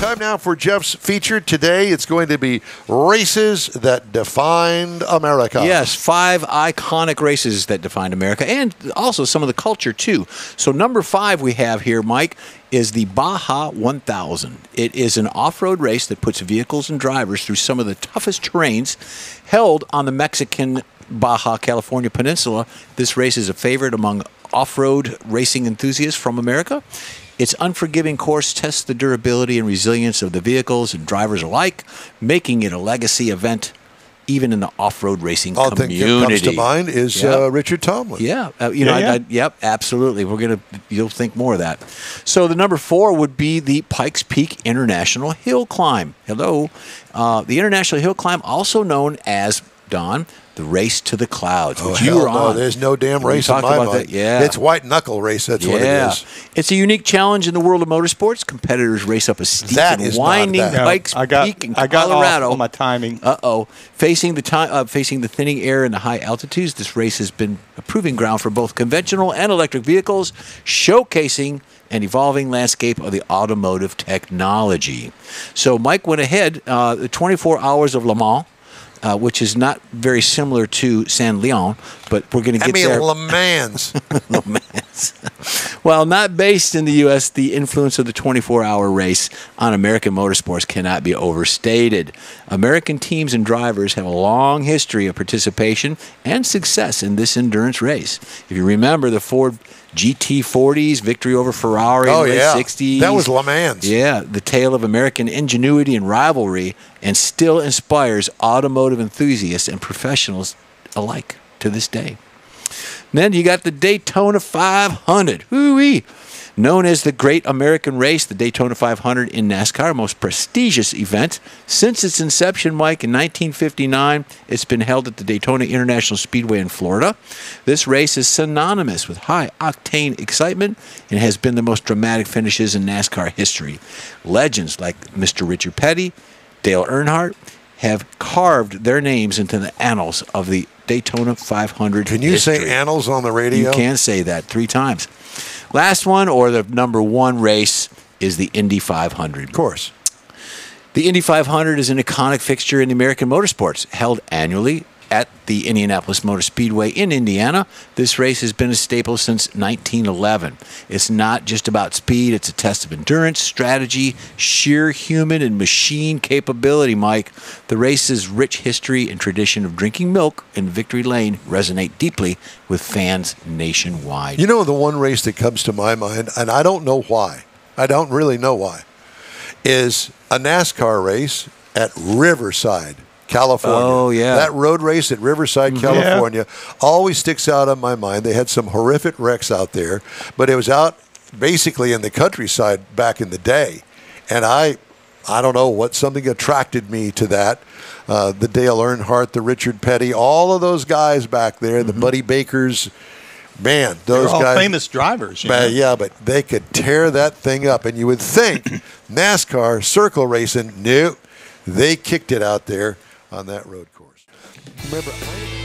Time now for Jeff's feature. Today it's going to be races that defined America. Yes, five iconic races that defined America and also some of the culture, too. So, number five we have here, Mike, is the Baja 1000. It is an off road race that puts vehicles and drivers through some of the toughest terrains held on the Mexican Baja California Peninsula. This race is a favorite among off road racing enthusiasts from America. Its unforgiving course tests the durability and resilience of the vehicles and drivers alike, making it a legacy event even in the off-road racing All thing community. that comes to mind is Yep. uh, Richard Tomlin. Yeah, uh, you know, Yeah, I. I, yep, absolutely. We're gonna, you'll think more of that. So the number four would be the Pikes Peak International Hill Climb. Hello, uh, the International Hill Climb, also known as Don, the Race to the Clouds, Oh, which hell you were no, on. There's no damn race in talked my about mind. that, Yeah, It's white knuckle race. That's what it yeah. is. It's a unique challenge in the world of motorsports. Competitors race up a steep That and winding bad. Yeah, Pikes I got Peak in I got Colorado. off on my timing. Uh oh. Facing the time, uh, facing the thinning air and the high altitudes, this race has been a proving ground for both conventional and electric vehicles, showcasing an evolving landscape of the automotive technology. So Mike went ahead. Uh, the 24 hours of Le Mans. Uh, which is not very similar to San Leon, but we're going to I get mean, there. Le Mans. While not based in the U.S., the influence of the 24 hour race on American motorsports cannot be overstated. American teams and drivers have a long history of participation and success in this endurance race. If you remember the Ford GT40s, victory over Ferrari oh in the yeah, 60s. that was Le Mans. Yeah, the tale of American ingenuity and rivalry, and still inspires automotive enthusiasts and professionals alike to this day. Then you got the Daytona 500. Hoo-wee. Known as the Great American Race, the Daytona 500 in NASCAR, most prestigious event. Since its inception, Mike, in 1959, it's been held at the Daytona International Speedway in Florida. This race is synonymous with high octane excitement and has been the most dramatic finishes in NASCAR history. Legends like Mr. Richard Petty, Dale Earnhardt have carved their names into the annals of the Daytona 500. Can you history. say annals on the radio? You can say that three times. Last one, or the number one race, is the Indy 500. Of course. The Indy 500 is an iconic fixture in the American motorsports, held annually at the Indianapolis Motor Speedway in Indiana. This race has been a staple since 1911. It's not just about speed, it's a test of endurance, strategy, sheer human and machine capability, Mike. The race's rich history and tradition of drinking milk in Victory Lane resonate deeply with fans nationwide. You know the one race that comes to my mind, and I don't know why. I don't really know why. Is a NASCAR race at Riverside, California. Oh, yeah. That road race at Riverside, California, always sticks out on my mind. They had some horrific wrecks out there, but it was out basically in the countryside back in the day, and I. I don't know what something attracted me to that. Uh, the Dale Earnhardt, the Richard Petty, all of those guys back there, the Buddy Bakers, man, those all guys. famous drivers. You know? But, yeah, but they could tear that thing up, and you would think NASCAR circle racing. No, they kicked it out there on that road course. Remember. I-